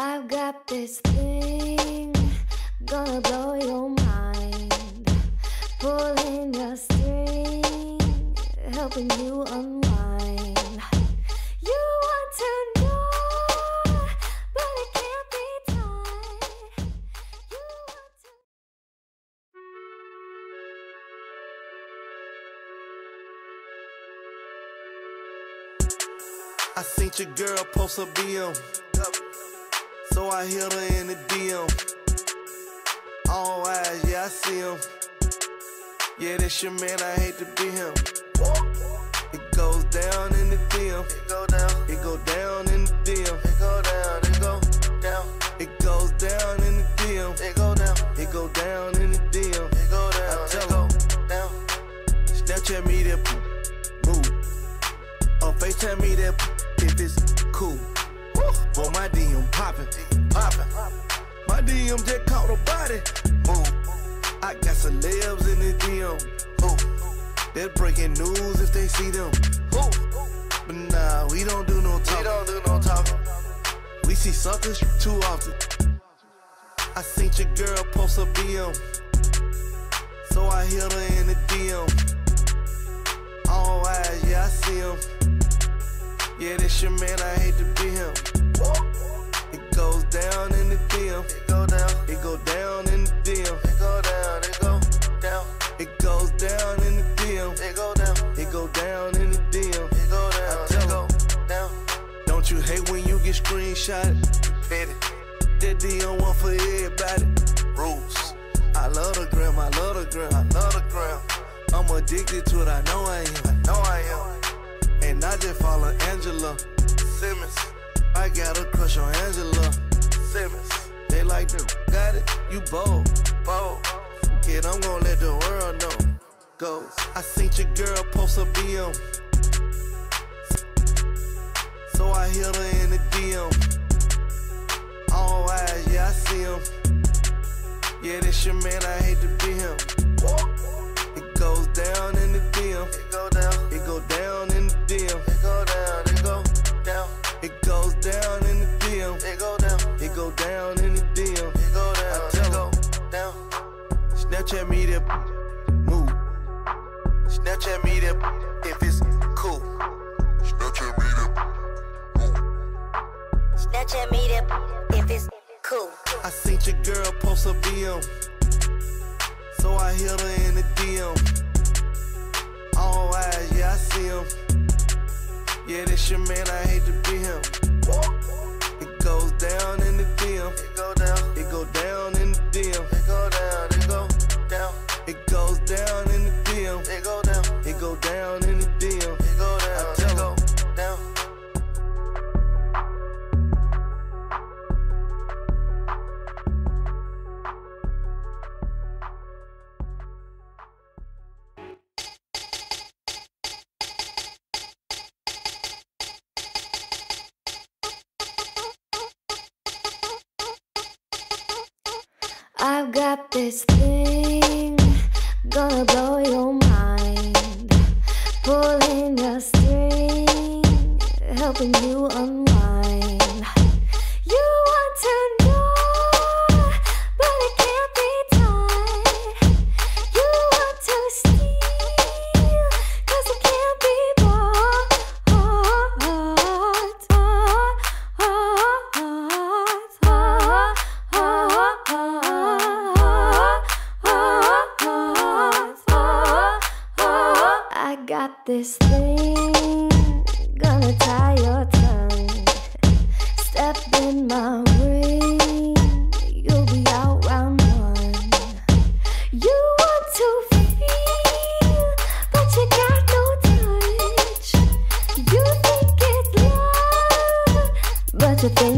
I've got this thing gonna blow your mind. Pulling your string, helping you unwind. You want to know, but it can't be tied. You want to. I seen your girl post a BM. So I hit her in the DM. All eyes, yeah, I see him. Yeah, that's your man, I hate to be him. It goes down in the DM. It go down. It go down in the DM. It go down. It go down. It goes down in the DM. It go down. It go down in the DM. It go down. I tell it down. Snapchat me that move. Or FaceTime me that if it's cool. Boy, my DM poppin', poppin'. My DM just caught a body. Move. I got celebs in the DM. Ooh. They're breaking news if they see them. Ooh. But nah, we don't do no talking. We don't do no talking. We see suckers too often. I seen your girl post a BM. So I hit her in the DM. All eyes, yeah, I see him. Yeah, this your man, I hate to be him. It goes down in the DM. It go down. It go down in the DM. It go down. It go down. It goes down in the DM. It go down. It go down in the DM. It go down. I tell it down. Don't you hate when you get screenshotted? Petty. That DM one for everybody. Rules. I love the gram. I love the gram. I love the gram. I'm addicted to it. I know I am. I know I am. Angela Simmons. I got a crush on Angela Simmons. They like, dude, got it, you bold, bold. Kid, I'm gonna let the world know. Goes. I seen your girl post a BM. So I hit her in the DM. All eyes, yeah, I see him. Yeah, this your man, I hate to be him. It goes down in the DM. It go down. It go down in the It goes down in the DM. It go down. It go down in the DM. It go down. I tell it down. Snapchat me that move. Snapchat me that if it's cool. Snapchat me that Snapchat me that if it's cool. I seen your girl post a BM. So I hit her in the DM. Man, I hate to be him. I've got this thing gonna blow your mind. Pulling your string, helping you unwind. This thing gonna tie your tongue. Step in my ring, you'll be out round one. You want to feel, but you got no touch. You think it's love, but you think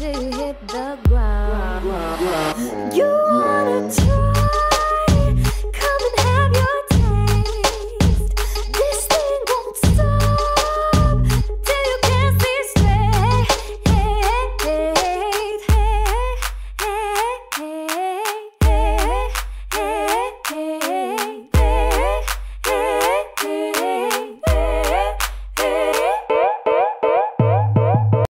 till you hit the ground. You wanna try.